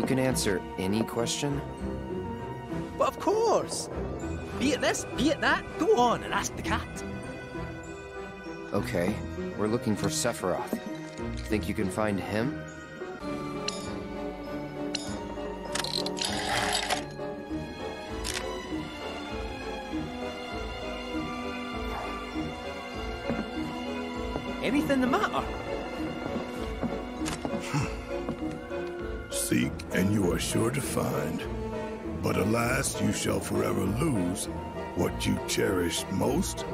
You can answer any question? But of course! Be it this, be it that, go on and ask the cat. Okay, we're looking for Sephiroth. Think you can find him? Anything the matter? Seek, and you are sure to find. But alas, you shall forever lose what you cherished most